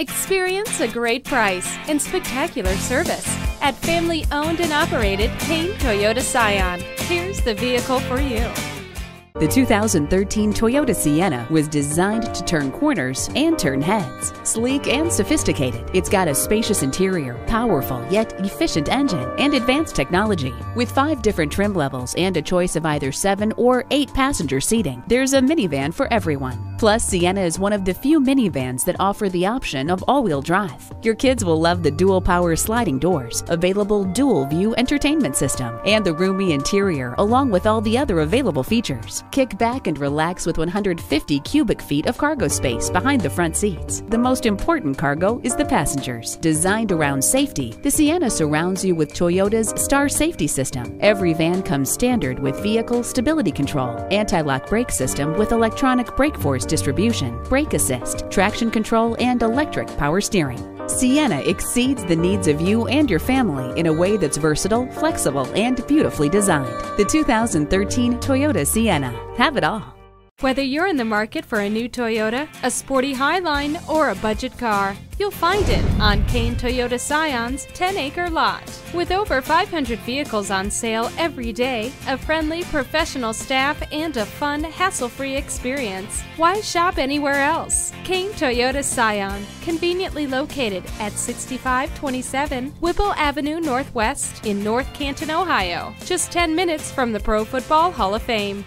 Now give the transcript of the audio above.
Experience a great price and spectacular service at family owned and operated Cain Toyota Scion. Here's the vehicle for you. The 2013 Toyota Sienna was designed to turn corners and turn heads. Sleek and sophisticated, it's got a spacious interior, powerful yet efficient engine, and advanced technology. With five different trim levels and a choice of either seven or eight passenger seating, there's a minivan for everyone. Plus, Sienna is one of the few minivans that offer the option of all-wheel drive. Your kids will love the dual power sliding doors, available dual view entertainment system, and the roomy interior along with all the other available features. Kick back and relax with 150 cubic feet of cargo space behind the front seats. The most important cargo is the passengers. Designed around safety, the Sienna surrounds you with Toyota's Star Safety System. Every van comes standard with vehicle stability control, anti-lock brake system with electronic brake force distribution, brake assist, traction control, and electric power steering. Sienna exceeds the needs of you and your family in a way that's versatile, flexible, and beautifully designed. The 2013 Toyota Sienna. Have it all. Whether you're in the market for a new Toyota, a sporty Highline, or a budget car, you'll find it on Cain Toyota Scion's 10 acre lot. With over 500 vehicles on sale every day, a friendly professional staff, and a fun, hassle free experience, why shop anywhere else? Cain Toyota Scion, conveniently located at 6527 Whipple Avenue Northwest in North Canton, Ohio, just 10 minutes from the Pro Football Hall of Fame.